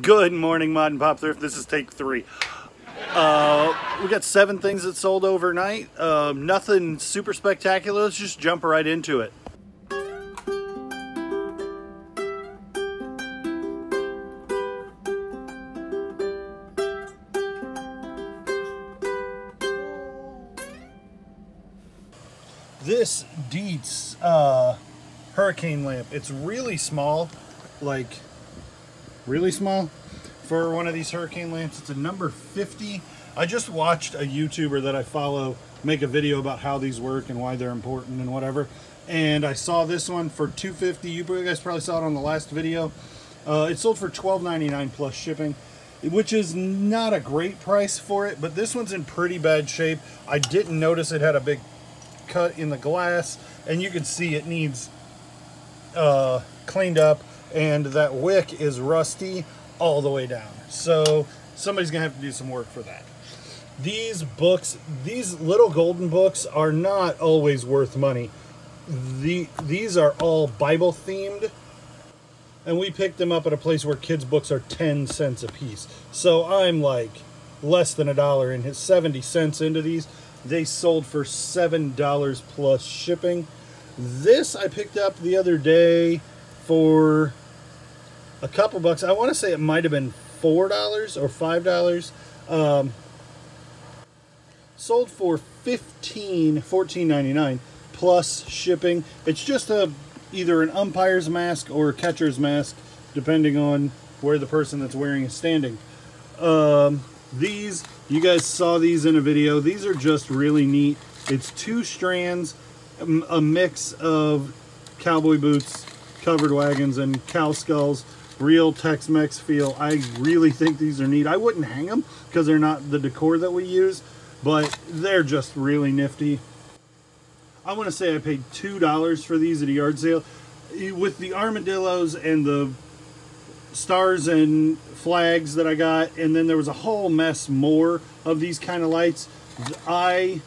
Good morning, Mod and Pop Thrift. This is take three. Uh, we got seven things that sold overnight. Uh, nothing super spectacular. Let's just jump right into it. This Dietz uh, hurricane lamp. It's really small, like really small for one of these hurricane lamps. It's a number 50. I just watched a YouTuber that I follow make a video about how these work and why they're important and whatever. And I saw this one for 250. You guys probably saw it on the last video. Uh, it sold for $12.99 plus shipping, which is not a great price for it, but this one's in pretty bad shape. I didn't notice it had a big cut in the glass, and you can see it needs uh, cleaned up and that wick is rusty all the way down. So somebody's gonna have to do some work for that. These books, these little golden books are not always worth money. The, these are all Bible themed and we picked them up at a place where kids books are 10 cents a piece. So I'm like less than a dollar and his 70 cents into these. They sold for $7 plus shipping. This I picked up the other day for a couple bucks. I want to say it might have been $4 or $5. Um, sold for 15 $14.99 plus shipping. It's just a either an umpire's mask or a catcher's mask, depending on where the person that's wearing is standing. Um, these, you guys saw these in a video. These are just really neat. It's two strands, a mix of cowboy boots, covered wagons, and cow skulls. Real Tex-Mex feel. I really think these are neat. I wouldn't hang them because they're not the decor that we use, but they're just really nifty. I want to say I paid $2 for these at a yard sale. With the armadillos and the stars and flags that I got, and then there was a whole mess more of these kind of lights. I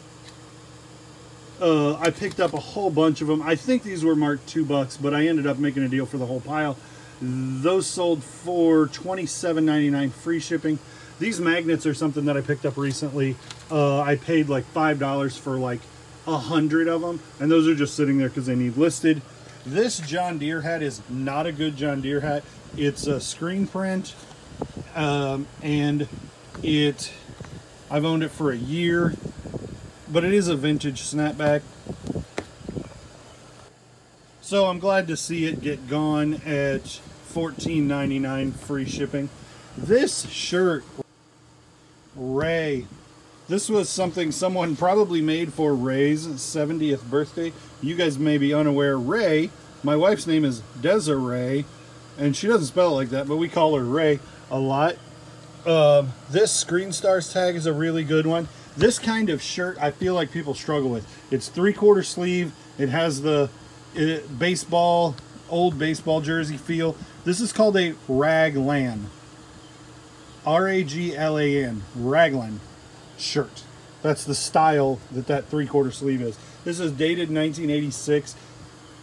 uh, I picked up a whole bunch of them. I think these were marked two bucks, but I ended up making a deal for the whole pile. Those sold for $27.99 free shipping. These magnets are something that I picked up recently. Uh, I paid like $5 for like a hundred of them, and those are just sitting there because they need listed. This John Deere hat is not a good John Deere hat. It's a screen print, um, and it I've owned it for a year, but it is a vintage snapback. So I'm glad to see it get gone at $14.99 free shipping. This shirt, Ray, this was something someone probably made for Ray's 70th birthday. You guys may be unaware, Ray, my wife's name is Desiree, and she doesn't spell it like that, but we call her Ray a lot. Uh, this Screen Stars tag is a really good one. This kind of shirt I feel like people struggle with. It's three quarter sleeve. It has the baseball, old baseball jersey feel. This is called a raglan. R-A-G-L-A-N. Raglan shirt. That's the style that that three-quarter sleeve is. This is dated 1986.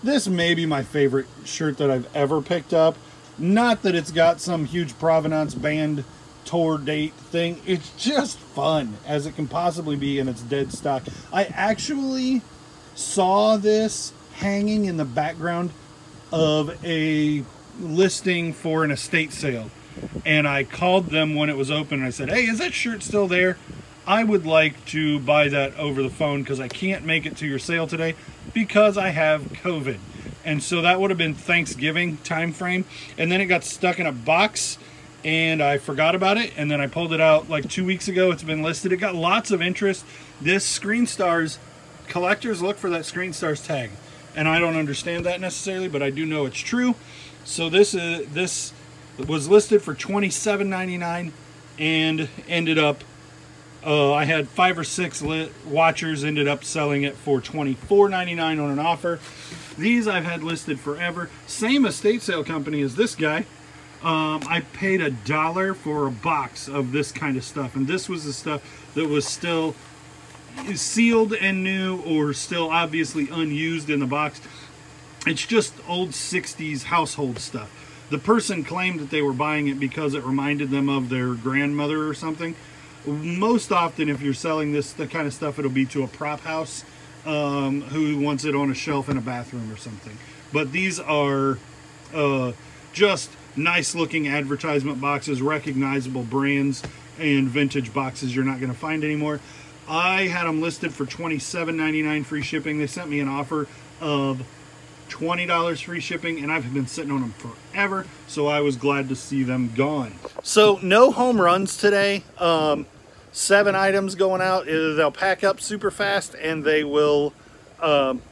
This may be my favorite shirt that I've ever picked up. Not that it's got some huge Provenance band tour date thing. It's just fun as it can possibly be in its dead stock. I actually saw this hanging in the background of a listing for an estate sale. And I called them when it was open and I said, hey, is that shirt still there? I would like to buy that over the phone because I can't make it to your sale today because I have COVID. And so that would have been Thanksgiving time frame. And then it got stuck in a box and I forgot about it. And then I pulled it out like two weeks ago. It's been listed. It got lots of interest. This Screen Stars, collectors look for that Screen Stars tag and I don't understand that necessarily, but I do know it's true. So this is this was listed for $27.99 and ended up uh, I had five or six watchers ended up selling it for $24.99 on an offer. These I've had listed forever. Same estate sale company as this guy. Um, I paid a dollar for a box of this kind of stuff. And this was the stuff that was still sealed and new or still obviously unused in the box. It's just old 60s household stuff. the person claimed that they were buying it because it reminded them of their grandmother or something. Most often, if you're selling this the kind of stuff, it'll be to a prop house um, who wants it on a shelf in a bathroom or something. But these are uh, just nice looking advertisement boxes, recognizable brands, and vintage boxes you're not going to find anymore. I had them listed for $27.99 free shipping. They sent me an offer of $20 free shipping, and I've been sitting on them forever, so I was glad to see them gone. So no home runs today. Um, seven items going out. They'll pack up super fast, and they will um,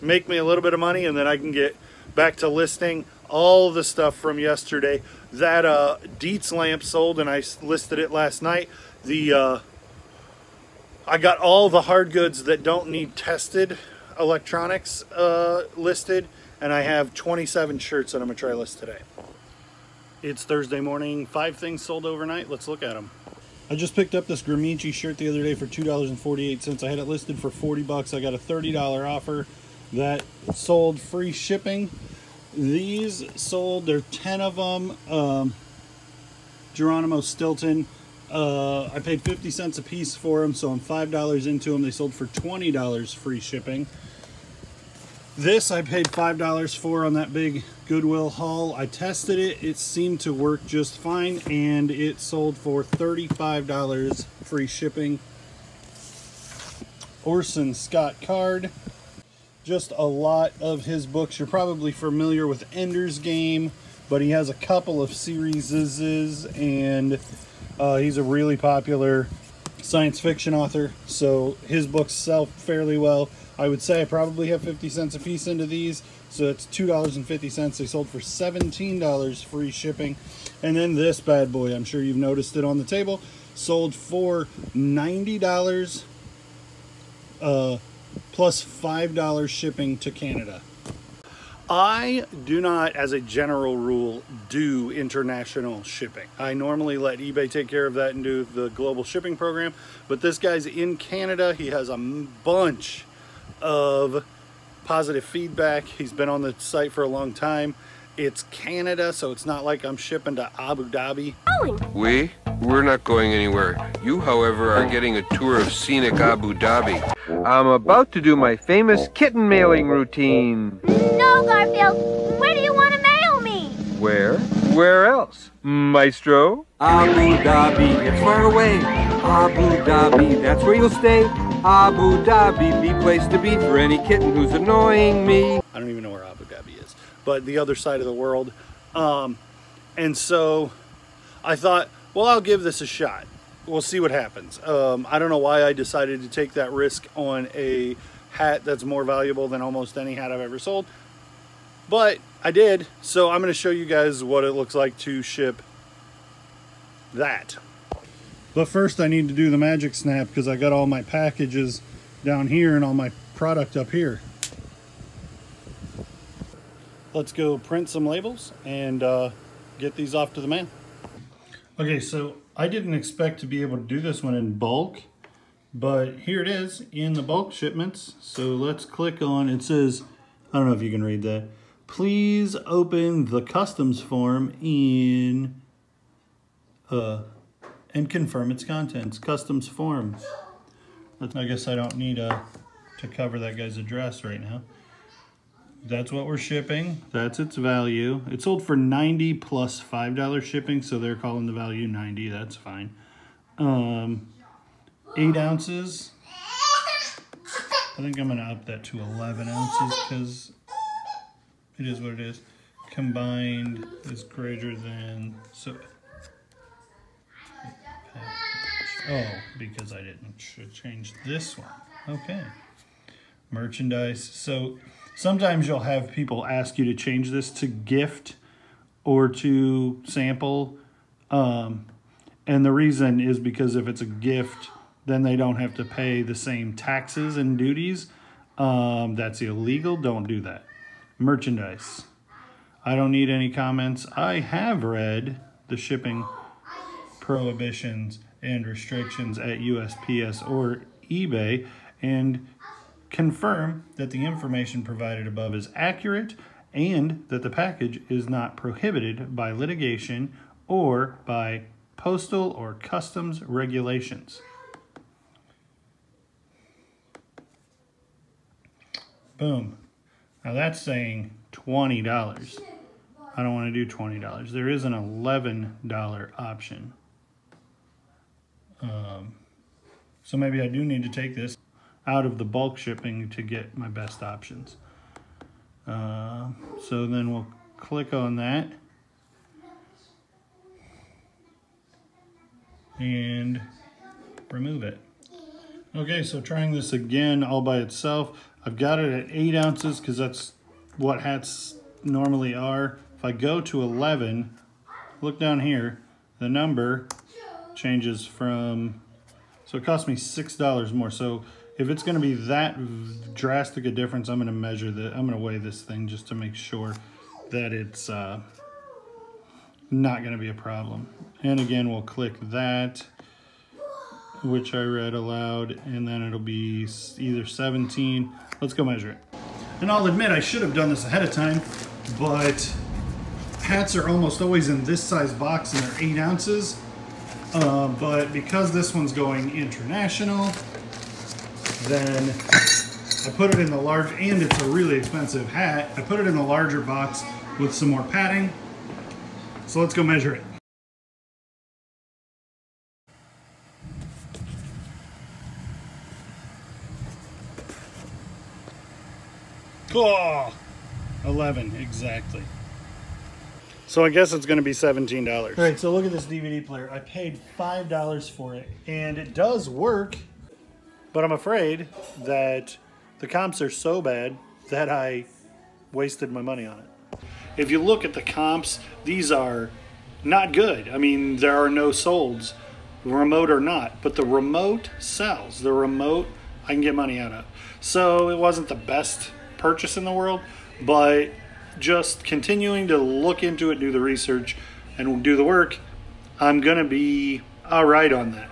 make me a little bit of money, and then I can get back to listing all the stuff from yesterday. That uh, Dietz lamp sold, and I listed it last night. The uh, I got all the hard goods that don't need tested electronics uh, listed, and I have 27 shirts that I'm gonna try list today. It's Thursday morning, five things sold overnight. Let's look at them. I just picked up this Gramicci shirt the other day for $2.48. I had it listed for 40 bucks. I got a $30 offer that sold free shipping. These sold, there are 10 of them. Um, Geronimo Stilton. Uh, I paid 50 cents a piece for them, so I'm $5 into them. They sold for $20 free shipping. This I paid $5 for on that big Goodwill haul. I tested it. It seemed to work just fine, and it sold for $35 free shipping. Orson Scott Card just a lot of his books. You're probably familiar with Ender's Game, but he has a couple of series and uh, he's a really popular science fiction author. So his books sell fairly well. I would say I probably have 50 cents a piece into these. So it's $2.50. They sold for $17 free shipping. And then this bad boy, I'm sure you've noticed it on the table, sold for $90 uh, plus $5 shipping to Canada. I do not, as a general rule, do international shipping. I normally let eBay take care of that and do the global shipping program, but this guy's in Canada. He has a bunch of positive feedback. He's been on the site for a long time. It's Canada, so it's not like I'm shipping to Abu Dhabi. We? We're not going anywhere. You, however, are getting a tour of scenic Abu Dhabi. I'm about to do my famous kitten mailing routine. No, Garfield. Where do you want to mail me? Where? Where else? Maestro? Abu Dhabi, it's far away. Abu Dhabi, that's where you'll stay. Abu Dhabi, the place to be for any kitten who's annoying me. I don't even know where Abu Dhabi is, but the other side of the world. Um, and so I thought, well, I'll give this a shot. We'll see what happens. Um, I don't know why I decided to take that risk on a hat that's more valuable than almost any hat I've ever sold. But I did, so I'm going to show you guys what it looks like to ship that. But first I need to do the magic snap because I got all my packages down here and all my product up here. Let's go print some labels and uh, get these off to the man. Okay, so I didn't expect to be able to do this one in bulk, but here it is in the bulk shipments. So let's click on, it says, I don't know if you can read that. Please open the customs form in, uh, and confirm its contents. Customs form. I guess I don't need a, to cover that guy's address right now. That's what we're shipping. That's its value. It sold for 90 plus $5 shipping, so they're calling the value 90. That's fine. Um, 8 ounces. I think I'm going to up that to 11 ounces because it is what it is. Combined is greater than... so. Oh, because I didn't change this one. Okay. Merchandise. So sometimes you'll have people ask you to change this to gift or to sample. Um, and the reason is because if it's a gift, then they don't have to pay the same taxes and duties. Um, that's illegal. Don't do that. Merchandise. I don't need any comments. I have read the shipping prohibitions and restrictions at USPS or eBay and confirm that the information provided above is accurate and that the package is not prohibited by litigation or by postal or customs regulations. Boom. Now that's saying $20. I don't want to do $20. There is an $11 option. Um, so maybe I do need to take this out of the bulk shipping to get my best options. Uh, so then we'll click on that. And remove it. Okay, so trying this again all by itself. I've got it at 8 ounces because that's what hats normally are. If I go to 11, look down here, the number changes from, so it cost me $6 more. So if it's going to be that drastic a difference, I'm going to measure the, I'm going to weigh this thing just to make sure that it's uh, not going to be a problem. And again, we'll click that, which I read aloud, and then it'll be either 17. Let's go measure it. And I'll admit I should have done this ahead of time, but hats are almost always in this size box and they're eight ounces. Uh, but because this one's going international, then I put it in the large, and it's a really expensive hat. I put it in the larger box with some more padding. So let's go measure it. Oh, 11, exactly. So I guess it's going to be $17. All right, so look at this DVD player. I paid $5 for it, and it does work, but I'm afraid that the comps are so bad that I wasted my money on it. If you look at the comps, these are not good. I mean, there are no solds, remote or not, but the remote sells. The remote I can get money out of. So it wasn't the best purchase in the world, but just continuing to look into it, do the research, and do the work, I'm going to be all right on that.